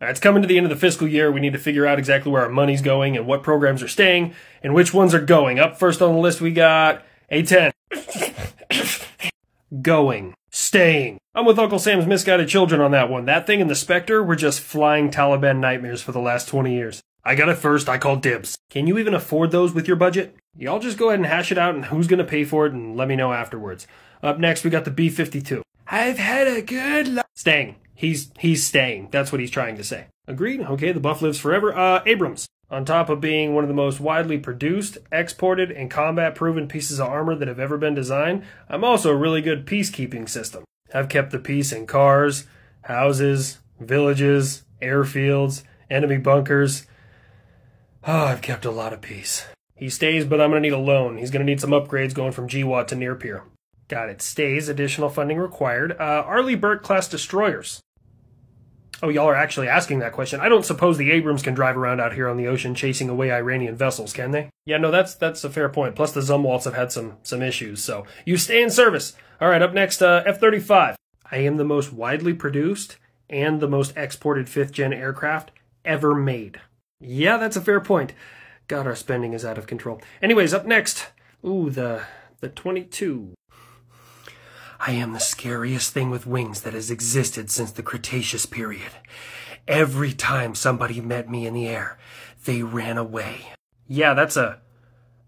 It's coming to the end of the fiscal year. We need to figure out exactly where our money's going and what programs are staying and which ones are going. Up first on the list, we got A10. going. Staying. I'm with Uncle Sam's misguided children on that one. That thing and the Spectre were just flying Taliban nightmares for the last 20 years. I got it first, I called dibs. Can you even afford those with your budget? Y'all just go ahead and hash it out and who's gonna pay for it and let me know afterwards. Up next, we got the B 52. I've had a good life. Staying. He's he's staying. That's what he's trying to say. Agreed. Okay, the buff lives forever. Uh, Abrams. On top of being one of the most widely produced, exported, and combat proven pieces of armor that have ever been designed, I'm also a really good peacekeeping system. I've kept the peace in cars, houses, villages, airfields, enemy bunkers. Oh, I've kept a lot of peace. He stays, but I'm going to need a loan. He's going to need some upgrades going from GWOT to near peer. Got it. Stays, additional funding required. Uh, Arleigh Burke class destroyers. Oh, y'all are actually asking that question. I don't suppose the Abrams can drive around out here on the ocean chasing away Iranian vessels, can they? Yeah, no, that's that's a fair point. Plus, the Zumwalts have had some some issues, so you stay in service. All right, up next, uh, F-35. I am the most widely produced and the most exported fifth-gen aircraft ever made. Yeah, that's a fair point. God, our spending is out of control. Anyways, up next, ooh, the the 22. I am the scariest thing with wings that has existed since the Cretaceous period. Every time somebody met me in the air, they ran away. Yeah, that's a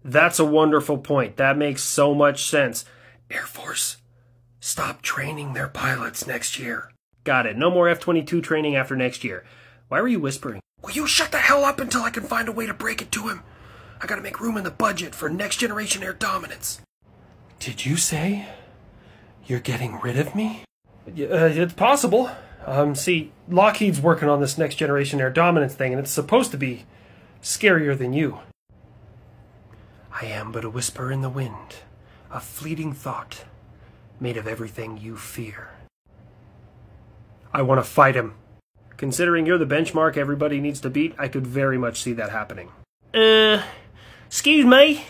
that's a wonderful point. That makes so much sense. Air Force, stop training their pilots next year. Got it. No more F-22 training after next year. Why were you whispering? Will you shut the hell up until I can find a way to break it to him? I gotta make room in the budget for next generation air dominance. Did you say you're getting rid of me? Uh, it's possible. Um, see, Lockheed's working on this next generation air dominance thing, and it's supposed to be scarier than you. I am but a whisper in the wind, a fleeting thought, made of everything you fear. I want to fight him. Considering you're the benchmark everybody needs to beat, I could very much see that happening. Uh, excuse me?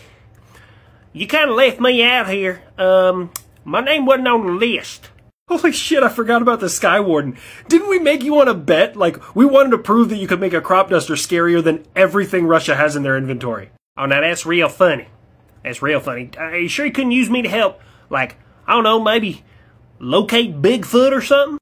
You kind of left me out here. Um, my name wasn't on the list. Holy shit, I forgot about the Sky Warden. Didn't we make you on a bet? Like, we wanted to prove that you could make a crop duster scarier than everything Russia has in their inventory. Oh, now that's real funny. That's real funny. Are you sure you couldn't use me to help, like, I don't know, maybe locate Bigfoot or something?